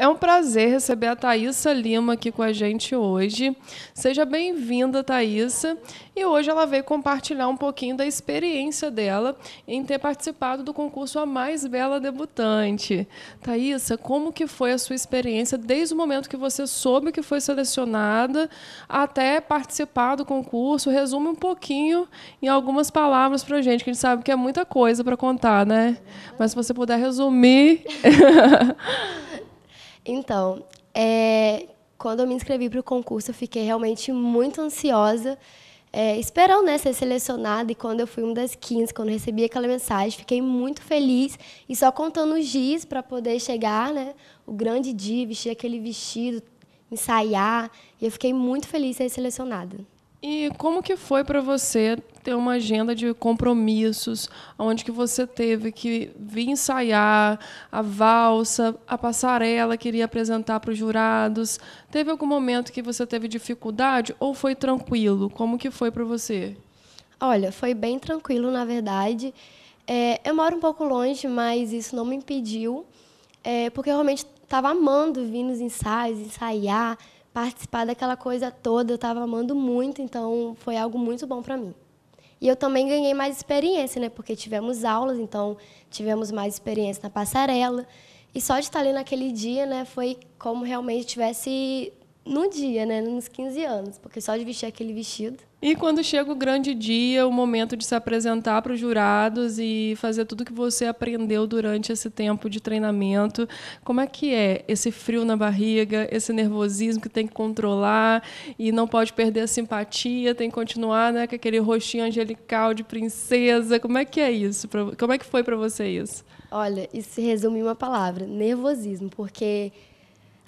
É um prazer receber a Thaisa Lima aqui com a gente hoje. Seja bem-vinda, Thaisa. E hoje ela veio compartilhar um pouquinho da experiência dela em ter participado do concurso A Mais Bela Debutante. Thaisa, como que foi a sua experiência desde o momento que você soube que foi selecionada até participar do concurso? Resume um pouquinho em algumas palavras para a gente, que a gente sabe que é muita coisa para contar, né? Mas se você puder resumir... Então, é, quando eu me inscrevi para o concurso, eu fiquei realmente muito ansiosa, é, esperando né, ser selecionada. E quando eu fui uma das 15, quando recebi aquela mensagem, fiquei muito feliz e só contando os dias para poder chegar, né, o grande dia, vestir aquele vestido, ensaiar. E eu fiquei muito feliz de ser selecionada. E como que foi para você ter uma agenda de compromissos, onde que você teve que vir ensaiar a valsa, a passarela, queria apresentar para os jurados? Teve algum momento que você teve dificuldade ou foi tranquilo? Como que foi para você? Olha, foi bem tranquilo, na verdade. É, eu moro um pouco longe, mas isso não me impediu, é, porque eu realmente estava amando vir nos ensaios, ensaiar, participar daquela coisa toda, eu estava amando muito, então foi algo muito bom para mim. E eu também ganhei mais experiência, né? Porque tivemos aulas, então tivemos mais experiência na passarela. E só de estar ali naquele dia, né, foi como realmente tivesse no dia, né, nos 15 anos, porque só de vestir aquele vestido. E quando chega o grande dia, o momento de se apresentar para os jurados e fazer tudo que você aprendeu durante esse tempo de treinamento, como é que é esse frio na barriga, esse nervosismo que tem que controlar e não pode perder a simpatia, tem que continuar, né, com aquele rostinho angelical de princesa. Como é que é isso? Como é que foi para você isso? Olha, isso se resume em uma palavra: nervosismo, porque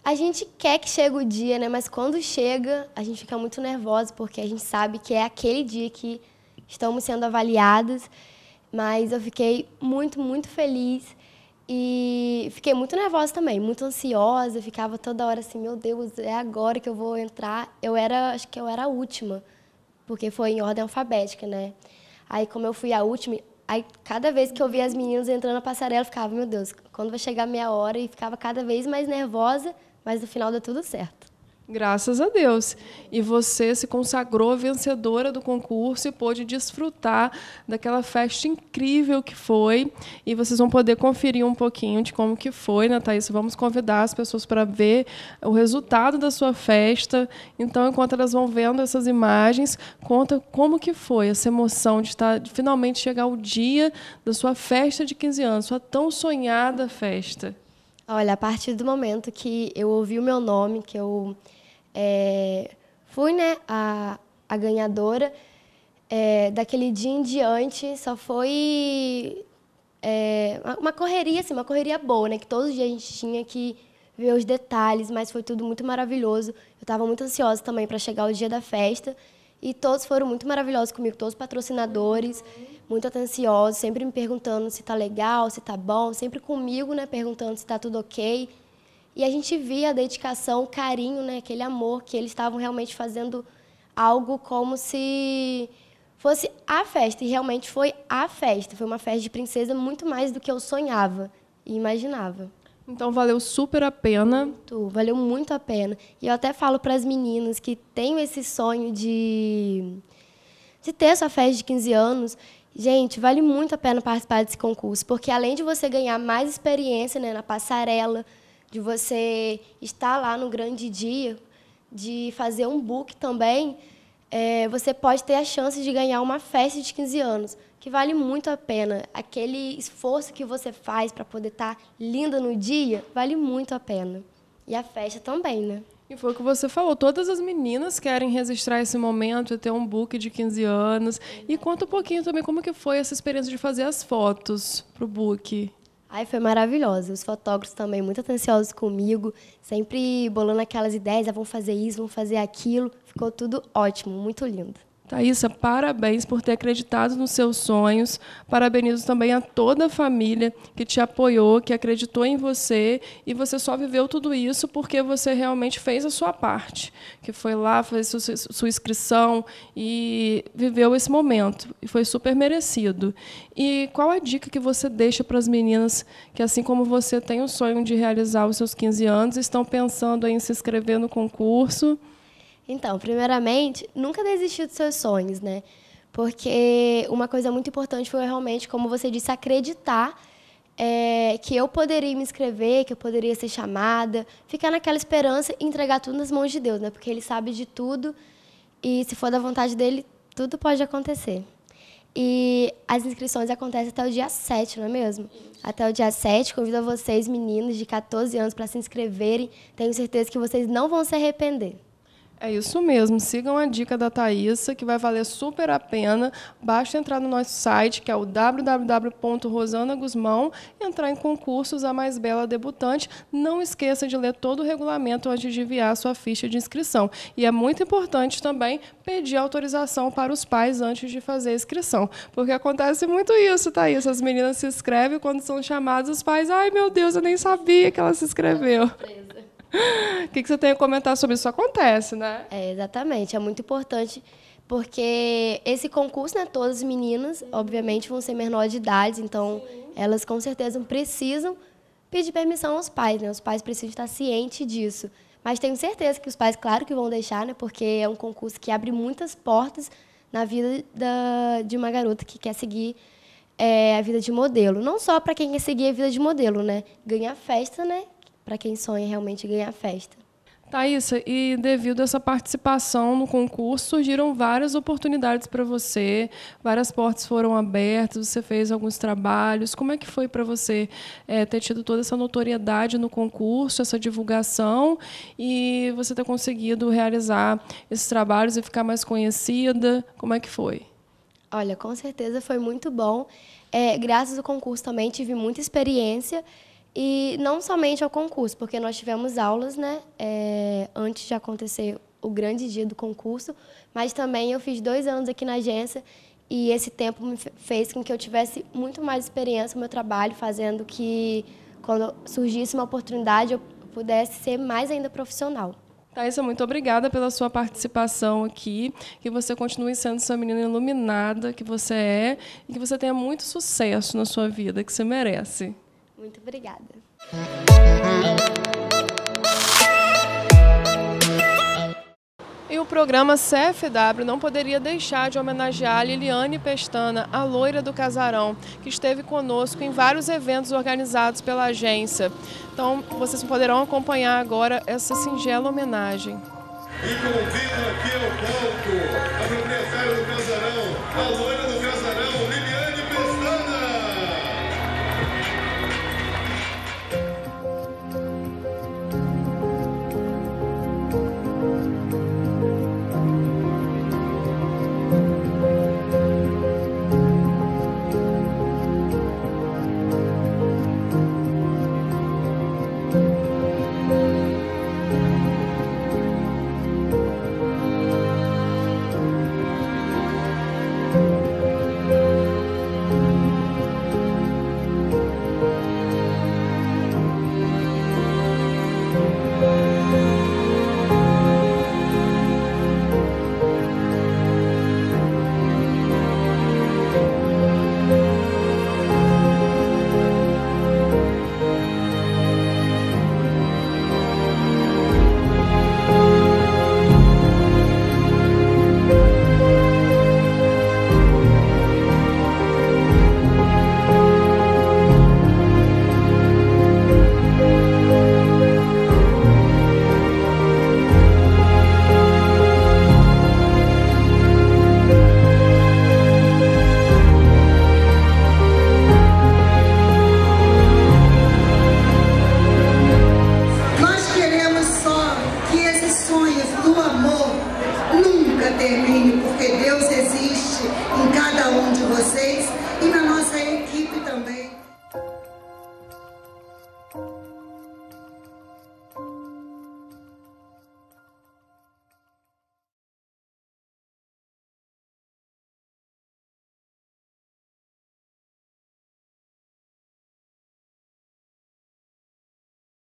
a gente quer que chegue o dia, né? Mas quando chega, a gente fica muito nervosa porque a gente sabe que é aquele dia que estamos sendo avaliadas. Mas eu fiquei muito, muito feliz e fiquei muito nervosa também, muito ansiosa. Ficava toda hora assim, meu Deus, é agora que eu vou entrar. Eu era, acho que eu era a última, porque foi em ordem alfabética, né? Aí como eu fui a última, Aí, cada vez que eu via as meninas entrando na passarela, eu ficava, meu Deus, quando vai chegar a minha hora? E ficava cada vez mais nervosa, mas no final deu tudo certo. Graças a Deus. E você se consagrou vencedora do concurso e pôde desfrutar daquela festa incrível que foi. E vocês vão poder conferir um pouquinho de como que foi, né, Thaís? Vamos convidar as pessoas para ver o resultado da sua festa. Então, enquanto elas vão vendo essas imagens, conta como que foi essa emoção de, estar, de finalmente chegar o dia da sua festa de 15 anos, sua tão sonhada festa. Olha, a partir do momento que eu ouvi o meu nome, que eu é, fui né, a, a ganhadora, é, daquele dia em diante só foi é, uma correria, assim, uma correria boa, né? Que todos os dias a gente tinha que ver os detalhes, mas foi tudo muito maravilhoso. Eu estava muito ansiosa também para chegar o dia da festa. E todos foram muito maravilhosos comigo, todos os patrocinadores, muito atenciosos, sempre me perguntando se está legal, se está bom, sempre comigo, né, perguntando se está tudo ok. E a gente via a dedicação, o carinho, né, aquele amor que eles estavam realmente fazendo algo como se fosse a festa. E realmente foi a festa. Foi uma festa de princesa muito mais do que eu sonhava e imaginava. Então valeu super a pena. Muito, valeu muito a pena. E eu até falo para as meninas que têm esse sonho de, de ter essa festa de 15 anos. Gente, vale muito a pena participar desse concurso, porque além de você ganhar mais experiência né, na passarela, de você estar lá no grande dia, de fazer um book também, é, você pode ter a chance de ganhar uma festa de 15 anos que vale muito a pena. Aquele esforço que você faz para poder estar tá linda no dia, vale muito a pena. E a festa também, né? E foi o que você falou, todas as meninas querem registrar esse momento, ter um book de 15 anos. E conta um pouquinho também como que foi essa experiência de fazer as fotos para o book. Ai, foi maravilhosa. Os fotógrafos também muito atenciosos comigo, sempre bolando aquelas ideias, ah, vão fazer isso, vão fazer aquilo. Ficou tudo ótimo, muito lindo. Thaisa, parabéns por ter acreditado nos seus sonhos. Parabenizo também a toda a família que te apoiou, que acreditou em você. E você só viveu tudo isso porque você realmente fez a sua parte, que foi lá, fez sua inscrição e viveu esse momento. E foi super merecido. E qual a dica que você deixa para as meninas que, assim como você tem o sonho de realizar os seus 15 anos, estão pensando em se inscrever no concurso? Então, primeiramente, nunca desistir dos seus sonhos, né? Porque uma coisa muito importante foi realmente, como você disse, acreditar é, que eu poderia me inscrever, que eu poderia ser chamada, ficar naquela esperança e entregar tudo nas mãos de Deus, né? Porque Ele sabe de tudo e, se for da vontade dele, tudo pode acontecer. E as inscrições acontecem até o dia 7, não é mesmo? Isso. Até o dia 7, convido a vocês, meninos de 14 anos, para se inscreverem. Tenho certeza que vocês não vão se arrepender. É isso mesmo, sigam a dica da Thaisa, que vai valer super a pena. Basta entrar no nosso site, que é o www.rosanagusmão, e entrar em concursos A Mais Bela Debutante. Não esqueça de ler todo o regulamento antes de enviar a sua ficha de inscrição. E é muito importante também pedir autorização para os pais antes de fazer a inscrição, porque acontece muito isso, Thaisa. As meninas se inscrevem quando são chamadas, os pais, ai meu Deus, eu nem sabia que ela se inscreveu. O que, que você tem a comentar sobre isso? Acontece, né? É, exatamente. É muito importante porque esse concurso, né, todas as meninas, obviamente, vão ser menores de idade, então Sim. elas com certeza precisam pedir permissão aos pais, né? Os pais precisam estar cientes disso. Mas tenho certeza que os pais, claro que vão deixar, né? Porque é um concurso que abre muitas portas na vida da, de uma garota que quer seguir é, a vida de modelo. Não só para quem quer seguir a vida de modelo, né? Ganhar festa, né? Para quem sonha realmente ganhar a festa. Thaisa, e devido a essa participação no concurso, surgiram várias oportunidades para você, várias portas foram abertas, você fez alguns trabalhos. Como é que foi para você é, ter tido toda essa notoriedade no concurso, essa divulgação, e você ter conseguido realizar esses trabalhos e ficar mais conhecida? Como é que foi? Olha, com certeza foi muito bom. É, graças ao concurso também tive muita experiência e não somente ao concurso, porque nós tivemos aulas né, é, antes de acontecer o grande dia do concurso, mas também eu fiz dois anos aqui na agência e esse tempo me fez com que eu tivesse muito mais experiência no meu trabalho, fazendo que quando surgisse uma oportunidade eu pudesse ser mais ainda profissional. Thaisa, muito obrigada pela sua participação aqui. Que você continue sendo essa menina iluminada que você é e que você tenha muito sucesso na sua vida, que você merece. Muito obrigada. E o programa CFW não poderia deixar de homenagear a Liliane Pestana, a loira do casarão, que esteve conosco em vários eventos organizados pela agência. Então, vocês poderão acompanhar agora essa singela homenagem. E convido aqui ao palco a proprietária do casarão, a loira